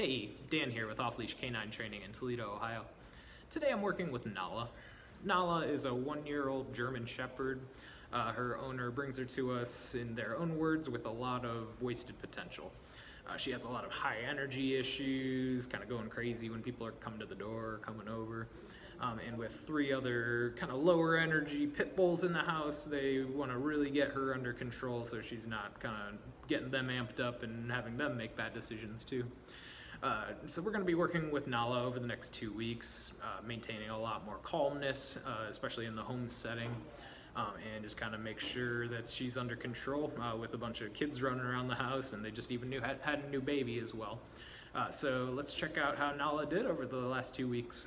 Hey, Dan here with Off Leash Canine Training in Toledo, Ohio. Today I'm working with Nala. Nala is a one year old German Shepherd. Uh, her owner brings her to us, in their own words, with a lot of wasted potential. Uh, she has a lot of high energy issues, kind of going crazy when people are coming to the door coming over. Um, and with three other kind of lower energy pit bulls in the house, they want to really get her under control so she's not kind of getting them amped up and having them make bad decisions too. Uh, so we're going to be working with Nala over the next two weeks, uh, maintaining a lot more calmness, uh, especially in the home setting, um, and just kind of make sure that she's under control uh, with a bunch of kids running around the house, and they just even knew, had, had a new baby as well. Uh, so let's check out how Nala did over the last two weeks.